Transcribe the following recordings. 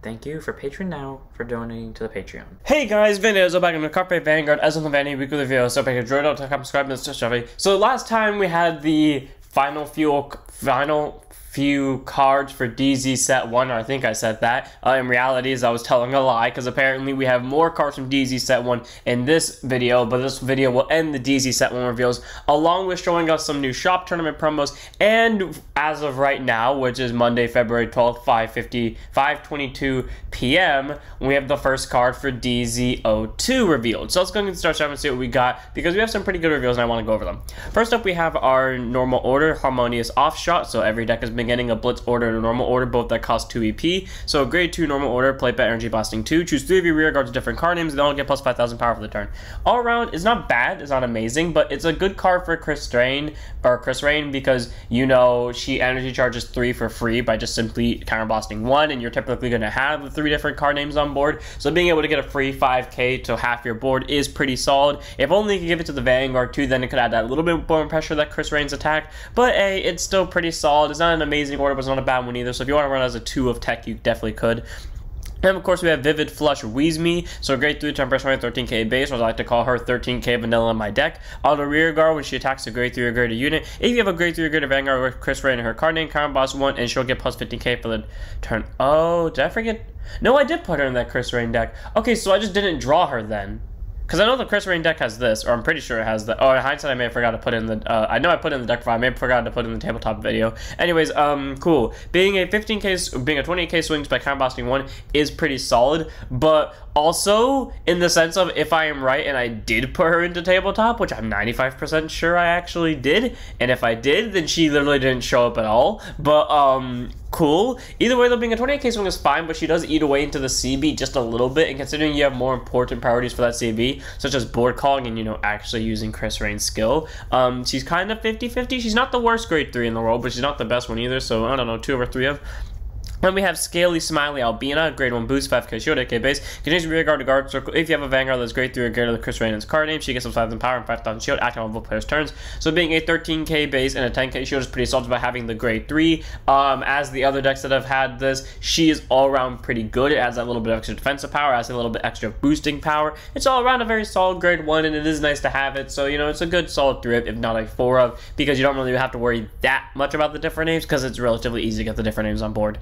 Thank you for Patreon now for donating to the Patreon. Hey guys, Vin is back in the Carpe Vanguard as the Vanny weekly video, so make sure to subscribe to this channel. So last time we had the final fuel, final few cards for DZ set 1, I think I said that. Uh, in reality, is I was telling a lie, because apparently we have more cards from DZ set 1 in this video, but this video will end the DZ set 1 reveals, along with showing us some new shop tournament promos, and as of right now, which is Monday, February 12th, 5.50, 5.22 p.m., we have the first card for DZ02 revealed. So let's go and start shopping and see what we got, because we have some pretty good reveals, and I want to go over them. First up, we have our normal order, Harmonious Offshot, so every deck has been getting a Blitz order and a normal order, both that cost 2 EP. So grade 2 normal order, play bet energy blasting 2. Choose 3 of your rear guards with different card names, and they'll get plus 5,000 power for the turn. All around, it's not bad, it's not amazing, but it's a good card for Chris Rain, or Chris Rain, because you know she energy charges 3 for free by just simply counter blasting 1, and you're typically going to have the 3 different card names on board. So being able to get a free 5k to half your board is pretty solid. If only you could give it to the Vanguard too, then it could add that little bit more pressure that Chris Rain's attack. But hey, it's still pretty solid. It's not an amazing order, but it's not a bad one either. So if you want to run as a 2 of tech, you definitely could. And of course, we have Vivid Flush Me. so great 3 turn press 13k base, or I like to call her 13k vanilla in my deck. Auto rear guard when she attacks a grade 3 or greater unit. If you have a grade 3 or greater Vanguard with Chris Rain in her card name, Common Boss 1, and she'll get plus 15k for the turn. Oh, did I forget? No, I did put her in that Chris Rain deck. Okay, so I just didn't draw her then. Because I know the Chris Rain deck has this, or I'm pretty sure it has the. Oh, in hindsight, I may have forgot to put in the. Uh, I know I put in the deck file. I may have forgotten to put in the tabletop video. Anyways, um, cool. Being a 15k, being a 28k swings by counterblasting one is pretty solid, but also in the sense of if I am right and I did put her into tabletop, which I'm 95% sure I actually did, and if I did, then she literally didn't show up at all. But um, cool. Either way, though, being a 28k swing is fine, but she does eat away into the CB just a little bit, and considering you have more important priorities for that CB, such as board calling and, you know, actually using Chris Rain's skill, um, she's kind of 50-50. She's not the worst grade 3 in the world, but she's not the best one either, so I don't know, 2 over 3 of. Then we have Scaly Smiley Albina, grade 1 boost, 5k shield, 8k base. Continues rear guard to guard circle. If you have a Vanguard that's grade 3 or greater than Chris Rain's card name, she gets some 5,000 power and 5,000 shield, active on both players' turns. So being a 13k base and a 10k shield is pretty solid by having the grade 3. Um, as the other decks that have had this, she is all around pretty good. It adds that little bit of extra defensive power, adds a little bit extra boosting power. It's all around a very solid grade 1, and it is nice to have it. So, you know, it's a good solid 3 if not a 4 of, because you don't really have to worry that much about the different names, because it's relatively easy to get the different names on board.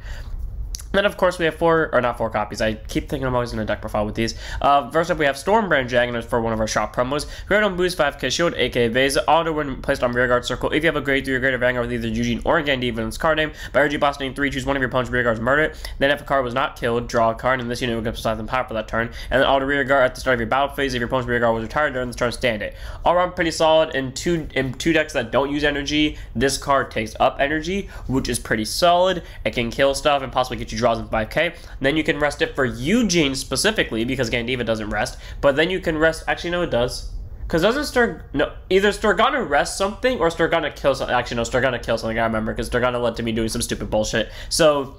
Then, of course, we have four, or not four copies. I keep thinking I'm always in a deck profile with these. Uh, first up, we have Stormbrand Dragon for one of our shop promos. Great on boost 5k shield, aka Vase. Auto when placed on rear guard circle. If you have a grade 3 or greater Vanguard with either Eugene or Gandhi, in its card name, by RG boss name 3, choose one of your opponent's rear guards, murder it. Then, if a card was not killed, draw a card, and this unit will get plus them power for that turn. And then, auto rear guard at the start of your battle phase. If your opponent's rear guard was retired during this turn, stand it. All around pretty solid. In two, in two decks that don't use energy, this card takes up energy, which is pretty solid. It can kill stuff and possibly get you draws in 5k. Then you can rest it for Eugene specifically because Gandiva doesn't rest. But then you can rest. Actually, no, it does. Because doesn't Stur no either Sturgana rest something or Sturgana kill something? Actually, no, Sturgana kill something. I remember because Sturgana led to me doing some stupid bullshit. So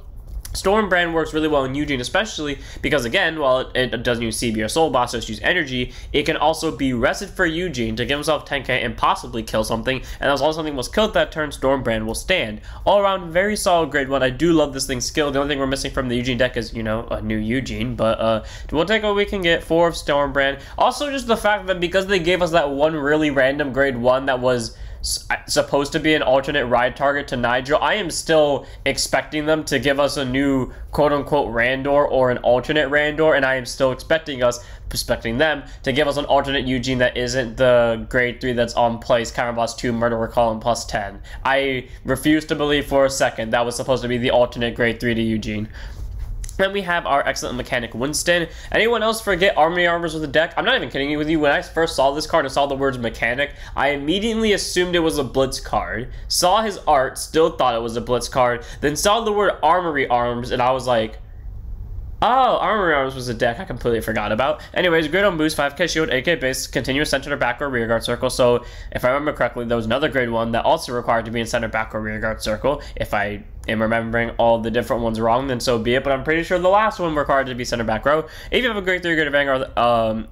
Stormbrand works really well in Eugene, especially because, again, while it, it doesn't use CB or Soul Boss, just use energy, it can also be rested for Eugene to give himself 10k and possibly kill something, and as long as something was killed that turn, Stormbrand will stand. All around, very solid grade 1. I do love this thing's skill. The only thing we're missing from the Eugene deck is, you know, a new Eugene, but uh, we'll take what we can get. 4 of Stormbrand. Also, just the fact that because they gave us that one really random grade 1 that was supposed to be an alternate ride target to Nigel, I am still expecting them to give us a new quote unquote Randor or an alternate Randor, and I am still expecting us, expecting them to give us an alternate Eugene that isn't the grade 3 that's on place, Boss 2, Murderer Column plus 10. I refuse to believe for a second that was supposed to be the alternate grade 3 to Eugene. Then we have our excellent mechanic Winston. Anyone else forget Armory Arms with a deck? I'm not even kidding you with you. When I first saw this card and saw the words mechanic, I immediately assumed it was a Blitz card. Saw his art, still thought it was a Blitz card. Then saw the word Armory Arms, and I was like, Oh, Armory Arms was a deck I completely forgot about. Anyways, grade on boost, 5k shield, 8k base, continuous center to back or rear guard circle. So, if I remember correctly, there was another grade one that also required to be in center back or rear guard circle. If I am remembering all the different ones wrong, then so be it. But I'm pretty sure the last one required to be center back row. If you have a grade 3 grade Vanguard, um,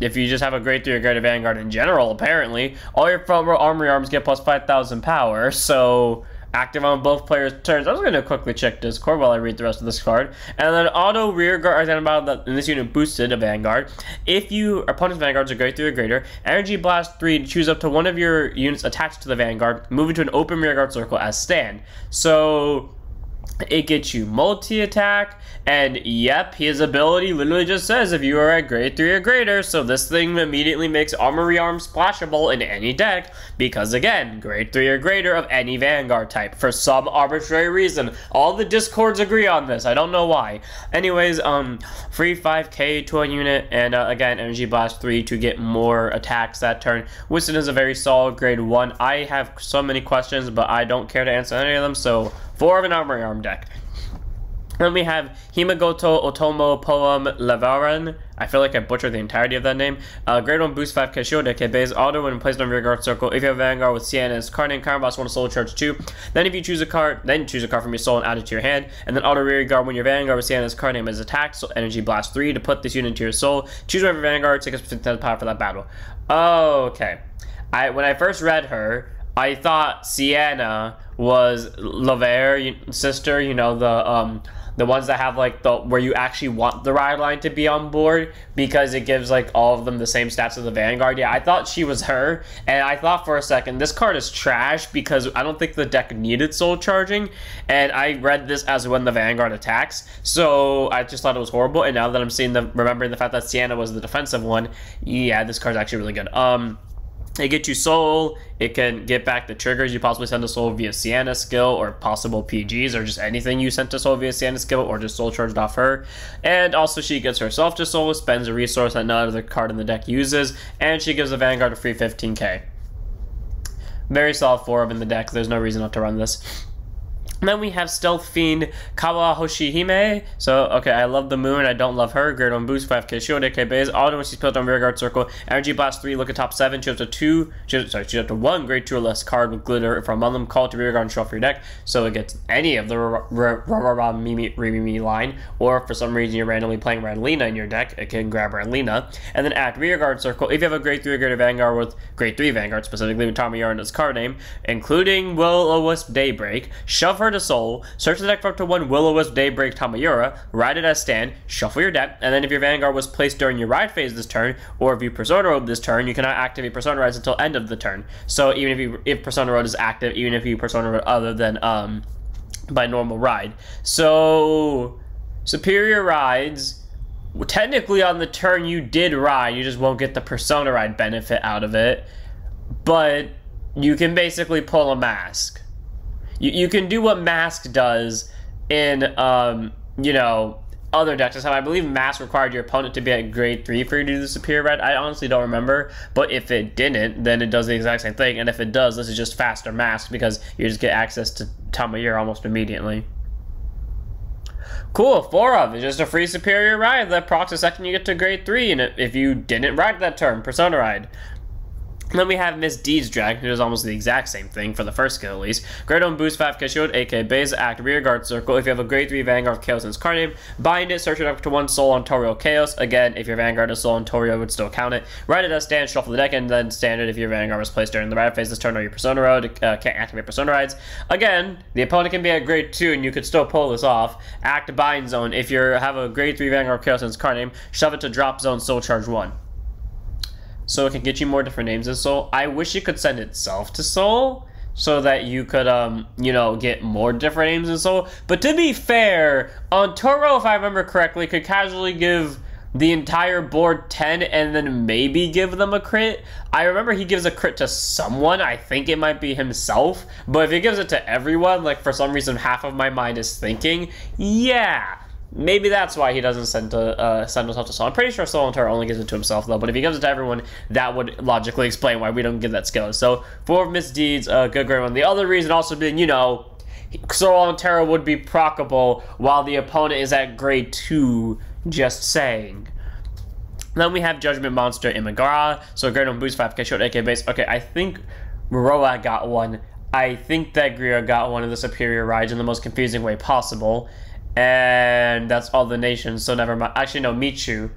if you just have a 3 or grade Vanguard in general, apparently, all your front row Armory Arms get plus 5,000 power. So, active on both players' turns. I'm just going to quickly check Discord while I read the rest of this card. And then auto rear guard identified that in this unit boosted a Vanguard. If you opponent's Vanguards are grade 3 or greater, Energy Blast 3 choose up to one of your units attached to the Vanguard, move into an open rear guard circle as stand. So it gets you multi-attack, and yep, his ability literally just says if you are at grade 3 or greater, so this thing immediately makes Armory Arm splashable in any deck, because again, grade 3 or greater of any Vanguard type, for some arbitrary reason. All the Discords agree on this, I don't know why. Anyways, um, free 5k to a unit, and uh, again, Energy Blast 3 to get more attacks that turn. Winston is a very solid grade 1. I have so many questions, but I don't care to answer any of them, so Four of an Armory Arm deck. Then we have Himagoto Otomo Poem Levaran. I feel like I butchered the entirety of that name. Uh, grade 1 boost 5 Kashio deck. It base auto when placed on rear guard circle. If you have Vanguard with Sienna's card name, want to soul charge 2. Then if you choose a card, then choose a card from your soul and add it to your hand. And then auto rear guard when your Vanguard with Sienna's card name is attacked. So energy blast 3 to put this unit into your soul. Choose whatever Vanguard, take a 50 power for that battle. Okay. I When I first read her, I thought Sienna was Laver sister, you know, the um the ones that have like the where you actually want the ride line to be on board because it gives like all of them the same stats as the Vanguard. Yeah, I thought she was her, and I thought for a second this card is trash because I don't think the deck needed soul charging, and I read this as when the Vanguard attacks, so I just thought it was horrible. And now that I'm seeing the remembering the fact that Sienna was the defensive one, yeah, this card's actually really good. Um, it gets you soul. It can get back the triggers you possibly send to soul via Sienna skill or possible PGs or just anything you sent to soul via Sienna skill or just soul charged off her. And also she gets herself to soul, spends a resource that none other card in the deck uses, and she gives the Vanguard a free 15k. Very solid 4 of in the deck. There's no reason not to run this. Then we have Stealth Fiend Kawahoshihime. So, okay, I love the moon. I don't love her. Grade on boost, 5k shield, 8k base. Auto when she's built on rearguard circle. Energy blast 3, look at top 7. She has a 2, she sorry, she has a 1 grade 2 or less card with glitter from among them. Call to rearguard and shuffle your deck. So it gets any of the Mimi line. Or for some reason you're randomly playing Ranlina in your deck, it can grab Ranlina. And then act rearguard circle. If you have a grade 3 or greater Vanguard with grade 3 Vanguard, specifically with Tamayura as card name, including Will-O-Wisp Daybreak, shove her to Soul, search the deck for up to one Will-O-Wisp Daybreak Tamayura, ride it as stand, shuffle your deck, and then if your Vanguard was placed during your ride phase this turn, or if you Persona Road this turn, you cannot activate Persona Rides until end of the turn. So even if you if Persona Road is active, even if you Persona Road other than um by normal ride. So Superior Rides technically on the turn you did ride, you just won't get the Persona Ride benefit out of it. But you can basically pull a mask. You, you can do what Mask does in, um, you know, other decks. I believe Mask required your opponent to be at grade 3 for you to do the Superior Red. I honestly don't remember, but if it didn't, then it does the exact same thing. And if it does, this is just faster Mask because you just get access to Tamayura almost immediately. Cool, four of it. Just a free superior ride that procs the second you get to grade three, and if you didn't ride that turn, Persona ride. Then we have Misdeeds Dragon, who does almost the exact same thing for the first skill at least. Grade on boost 5k shield, AK base, act rear guard circle. If you have a grade 3 Vanguard of Chaos in its card name, bind it, search it up to one soul on Toriel Chaos. Again, if your Vanguard is soul on Toriel, would still count it. Write it as stand, shuffle the deck, and then standard if your Vanguard was placed during the ride phase this turn or your Persona Road, uh, can't activate Persona Rides. Again, the opponent can be at grade 2 and you could still pull this off. Act bind zone. If you have a grade 3 Vanguard of Chaos in its card name, shove it to drop zone, soul charge 1 so it can get you more different names as Soul. I wish it could send itself to Soul so that you could, um, you know, get more different names in Soul. But to be fair, on Toro, if I remember correctly, could casually give the entire board 10 and then maybe give them a crit. I remember he gives a crit to someone. I think it might be himself. But if he gives it to everyone, like for some reason half of my mind is thinking, yeah, Maybe that's why he doesn't send to uh, send himself to Soul. I'm pretty sure Solantar only gives it to himself though. But if he gives it to everyone, that would logically explain why we don't give that skill. So four misdeeds, uh, good grade one. The other reason also being, you know, Solantar would be procable while the opponent is at grade two. Just saying. Then we have Judgment Monster Imagara. So grade one boost 5k short AK base. Okay, I think Roa got one. I think that Greer got one of the superior rides in the most confusing way possible and that's all the nations. So never mind. Actually, no, Michu.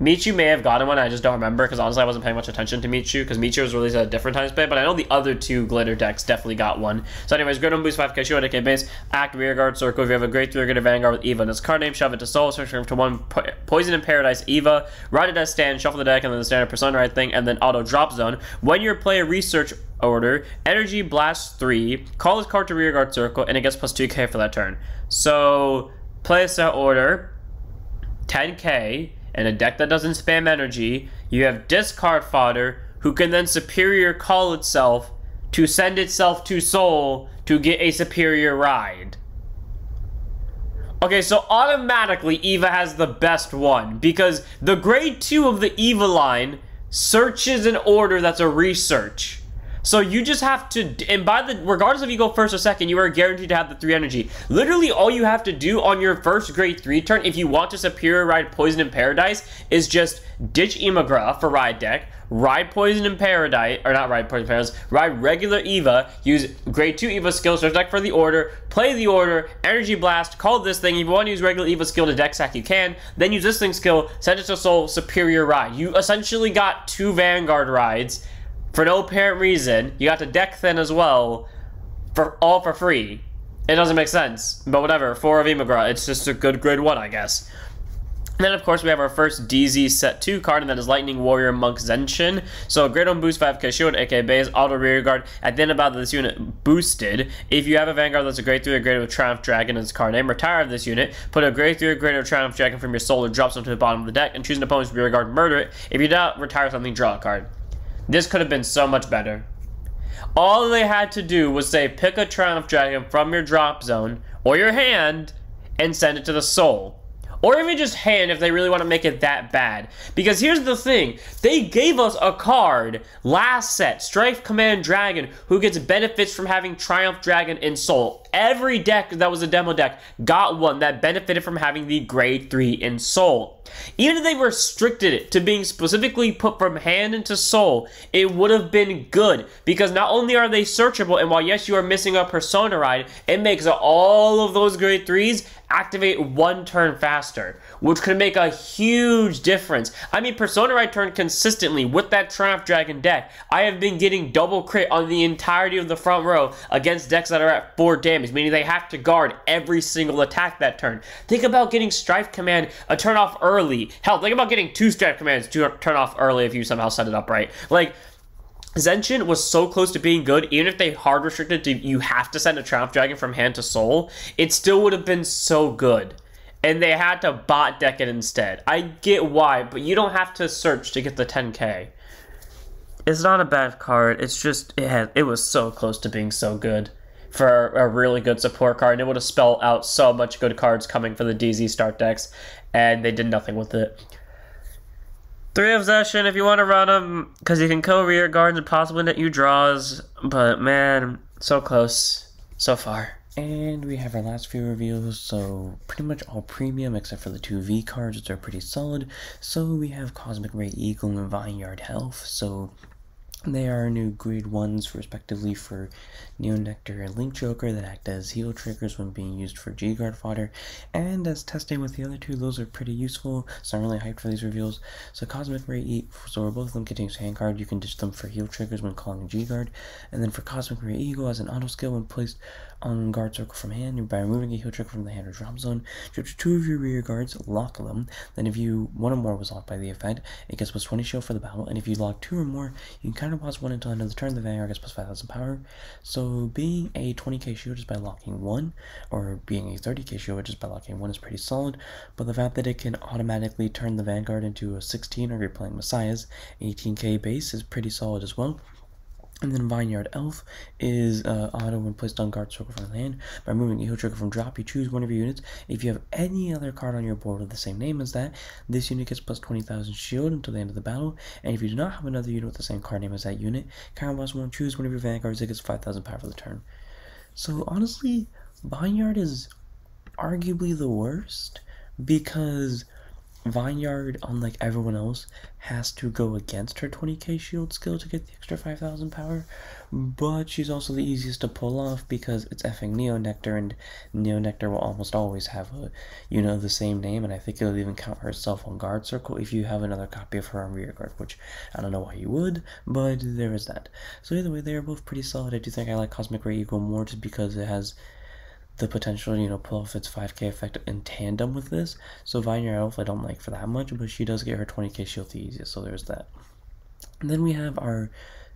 Michu may have gotten one, I just don't remember because honestly I wasn't paying much attention to Michu because Michu was released at a different time span, but I know the other two glitter decks definitely got one. So anyways, Great Boost 5k Shield, AK base, act rear guard circle. If you have a great 3 greater Vanguard with Eva and its card name, shove it to soul, search to one po Poison in Paradise Eva, ride it as stand, shuffle the deck, and then the standard Persona right thing, and then auto drop zone. When your player research order, energy blast 3, call this card to rear guard circle, and it gets plus 2k for that turn. So place a set order, 10k and a deck that doesn't spam energy, you have discard fodder, who can then superior call itself to send itself to soul to get a superior ride. Okay, so automatically Eva has the best one because the grade 2 of the Eva line searches an order that's a research. So you just have to, and by the, regardless if you go first or second, you are guaranteed to have the three energy. Literally, all you have to do on your first grade three turn, if you want to superior ride Poison in Paradise, is just ditch Imagra for ride deck, ride Poison in Paradise, or not ride Poison in Paradise, ride regular Eva, use grade 2 Eva skill, search deck for the order, play the order, energy blast, call this thing. If you want to use regular Eva skill to deck sack, you can. Then use this thing skill, send it to soul, superior ride. You essentially got two Vanguard rides for no apparent reason. You got the deck thin as well, for all for free. It doesn't make sense, but whatever. Four of Imagra, it's just a good grade one, I guess. And then, of course, we have our first DZ set 2 card, and that is Lightning Warrior Monk Zenshin. So, grade on Boost 5k Shield, aka base, Auto Rear Guard. At the end of this unit boosted, if you have a Vanguard that's a Grade 3 or Grade with Triumph Dragon as card name, retire of this unit, put a Grade 3 or Grade of Triumph Dragon from your soul or drop some to the bottom of the deck, and choose an opponent's Rear Guard, murder it. If you don't, retire something, draw a card. This could have been so much better. All they had to do was say pick a Triumph Dragon from your drop zone or your hand and send it to the soul. Or even just hand if they really want to make it that bad. Because here's the thing. They gave us a card last set, Strife Command Dragon, who gets benefits from having Triumph Dragon in Soul. Every deck that was a demo deck got one that benefited from having the grade 3 in Soul. Even if they restricted it to being specifically put from hand into soul, it would have been good because not only are they searchable, and while yes, you are missing a persona ride, it makes all of those grade threes activate one turn faster, which could make a huge difference. I mean, Persona Ride turn consistently with that Triumph Dragon deck. I have been getting double crit on the entirety of the front row against decks that are at 4 damage, meaning they have to guard every single attack that turn. Think about getting Strife Command a turn off early. Hell, think about getting two Strife Commands to turn off early if you somehow set it up right. Like, Zenshin was so close to being good, even if they hard restricted to you have to send a Triumph Dragon from hand to soul, it still would have been so good. And they had to bot deck it instead. I get why, but you don't have to search to get the 10k. It's not a bad card, it's just, it, had, it was so close to being so good for a really good support card, and it would have spelled out so much good cards coming for the DZ start decks, and they did nothing with it. Three Zenshin if you want to run them, because you can kill rear guards and possibly net you draws. But man, so close, so far. And we have our last few reveals, so pretty much all premium except for the two V cards, which are pretty solid. So we have Cosmic Ray Eagle and Vineyard Elf, so they are new grade 1s respectively for Neo Nectar and Link Joker that act as heal triggers when being used for G-Guard fodder, and as testing with the other two, those are pretty useful, so I'm really hyped for these reveals. So Cosmic Ray E, so both of them contain hand card, you can ditch them for heal triggers when calling G-Guard, and then for Cosmic Ray Eagle as an auto skill when placed on guard circle from hand, by removing a heal trigger from the hand or drop zone, choose two of your rear guards, lock them, then if you, one or more was locked by the effect, it gets plus 20 shield for the battle, and if you lock two or more, you can counterblast one until end of the turn, the Vanguard gets plus 5000 power. So being a 20k shield just by locking one, or being a 30k shield just by locking one is pretty solid, but the fact that it can automatically turn the Vanguard into a 16 or you're playing Messiahs, 18k base is pretty solid as well. And then Vineyard Elf is uh, auto when placed on guard circle from land. By moving a heal trigger from drop, you choose one of your units. If you have any other card on your board with the same name as that, this unit gets plus 20,000 shield until the end of the battle. And if you do not have another unit with the same card name as that unit, Boss one choose one of your vanguards that gets 5,000 power for the turn. So honestly, Vineyard is arguably the worst because Vineyard, unlike everyone else, has to go against her 20k shield skill to get the extra 5000 power, but she's also the easiest to pull off because it's effing Neo Nectar, and Neo Nectar will almost always have a, you know, the same name, and I think it'll even count herself on guard circle if you have another copy of her on rear guard, which I don't know why you would, but there is that. So either way, they are both pretty solid. I do think I like Cosmic Ray Eagle more just because it has the potential, you know, pull off its 5k effect in tandem with this. So Vineyard Elf I don't like for that much, but she does get her 20k shield the easiest, so there's that. And then we have our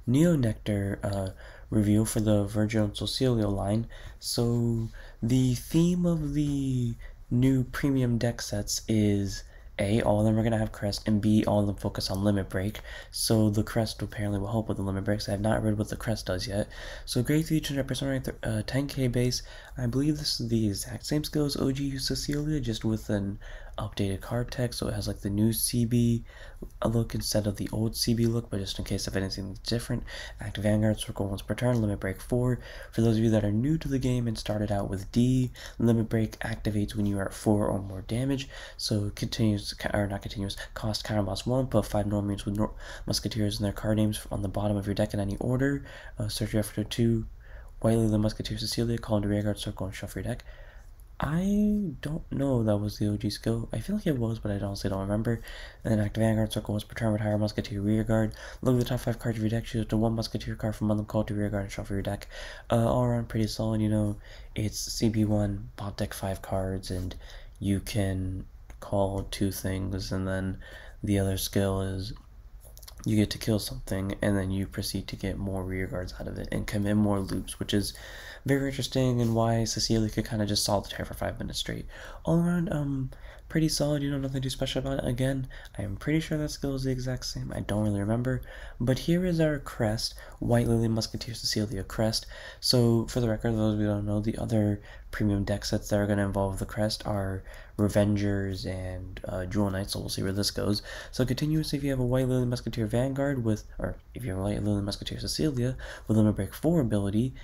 Neo Nectar uh, review for the Virgil and Cecilia line. So the theme of the new premium deck sets is a, all of them are going to have crest, and B, all of them focus on limit break. So the crest apparently will help with the limit breaks. I have not read what the crest does yet. So grade 3 200% uh, 10k base. I believe this is the exact same skill as OG Cecilia, just with an updated card text, so it has like the new CB look instead of the old CB look, but just in case if anything's different, active Vanguard, circle once per turn, limit break 4. For those of you that are new to the game and started out with D, limit break activates when you are at 4 or more damage, so continues, or not continuous, cost counterblast 1, put 5 normals with nor musketeers and their card names on the bottom of your deck in any order, uh, search after 2, White the Musketeer Cecilia, call into rearguard circle and shuffle your deck. I don't know that was the OG skill. I feel like it was, but I honestly don't remember. And then active Vanguard Circle was per turn, retire Musketeer Rear Guard. Look at the top 5 cards of your deck, choose the one Musketeer card from one called to Rear Guard and shuffle your deck. Uh, all around pretty solid, you know. It's CB1, bot deck 5 cards, and you can call two things, and then the other skill is you get to kill something, and then you proceed to get more rear guards out of it and commit more loops, which is very interesting and why Cecilia could kind of just solitaire for five minutes straight. All around, um, pretty solid, you know, nothing too special about it. Again, I am pretty sure that skill is the exact same. I don't really remember. But here is our crest, White Lily Musketeer Cecilia crest. So, for the record, those who don't know, the other premium deck sets that are going to involve the crest are Revengers and uh, Jewel Knights, so we'll see where this goes. So, continuously, if you have a White Lily Musketeer Vanguard with, or if you have a White Lily Musketeer Cecilia with Limit Break 4 ability,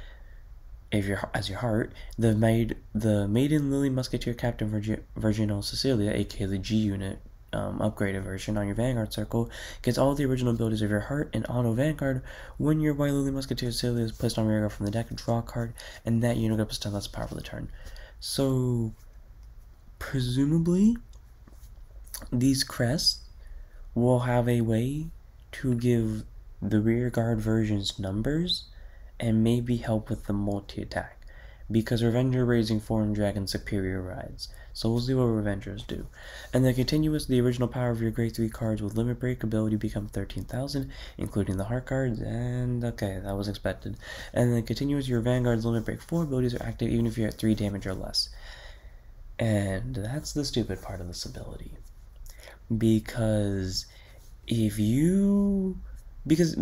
if your as your heart, the maid the maiden Lily Musketeer Captain Virgin, Virginal Cecilia, aka the G unit um, upgraded version on your Vanguard circle, gets all the original abilities of your heart and auto Vanguard when your White Lily Musketeer Cecilia is placed on rear guard from the deck, draw a card, and that unit gets 10 less power for the turn. So presumably these crests will have a way to give the rear guard versions numbers and maybe help with the multi-attack. Because Revenger Raging Form Dragon superior rides. So we'll see what Revengers do. And then continuous, the original power of your grade 3 cards with limit break ability become 13,000, including the heart cards, and okay, that was expected. And then continuous, your Vanguard's limit break 4 abilities are active even if you're at 3 damage or less. And that's the stupid part of this ability. Because if you... Because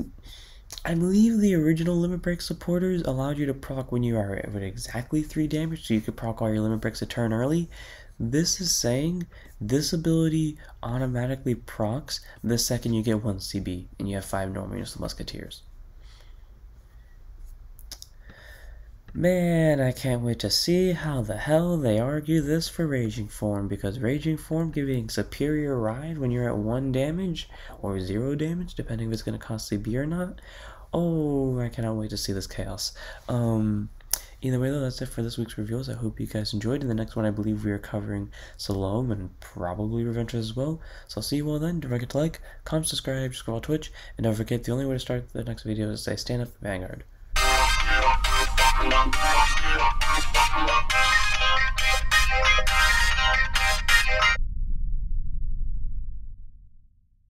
I believe the original Limit Break supporters allowed you to proc when you are at exactly 3 damage, so you could proc all your Limit Breaks a turn early. This is saying this ability automatically procs the second you get 1 CB and you have 5 normal units of Musketeers. Man, I can't wait to see how the hell they argue this for Raging Form, because Raging Form giving superior ride when you're at 1 damage, or 0 damage, depending if it's going to cost CB or not. Oh, I cannot wait to see this chaos. Um, either way, though, that's it for this week's reviews. I hope you guys enjoyed. In the next one, I believe we are covering Salome and probably Revenge as well. So I'll see you all then. Don't forget to like, comment, subscribe, scroll Twitch, and don't forget the only way to start the next video is to say stand up Vanguard. You.